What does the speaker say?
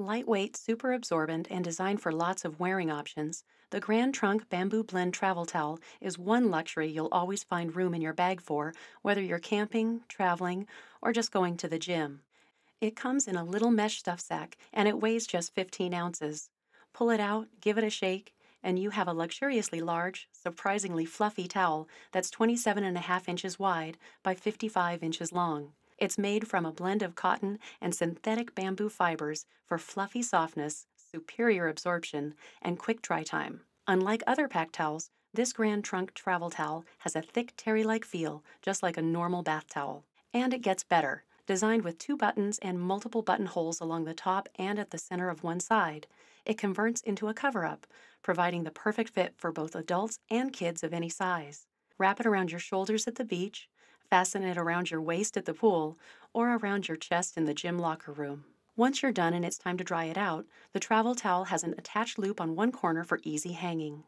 Lightweight, super absorbent, and designed for lots of wearing options, the Grand Trunk Bamboo Blend Travel Towel is one luxury you'll always find room in your bag for, whether you're camping, traveling, or just going to the gym. It comes in a little mesh stuff sack and it weighs just 15 ounces. Pull it out, give it a shake, and you have a luxuriously large, surprisingly fluffy towel that's 27 and a half inches wide by 55 inches long. It's made from a blend of cotton and synthetic bamboo fibers for fluffy softness, superior absorption, and quick dry time. Unlike other pack towels, this Grand Trunk travel towel has a thick terry-like feel, just like a normal bath towel. And it gets better. Designed with two buttons and multiple buttonholes along the top and at the center of one side, it converts into a cover-up, providing the perfect fit for both adults and kids of any size. Wrap it around your shoulders at the beach, fasten it around your waist at the pool, or around your chest in the gym locker room. Once you're done and it's time to dry it out, the travel towel has an attached loop on one corner for easy hanging.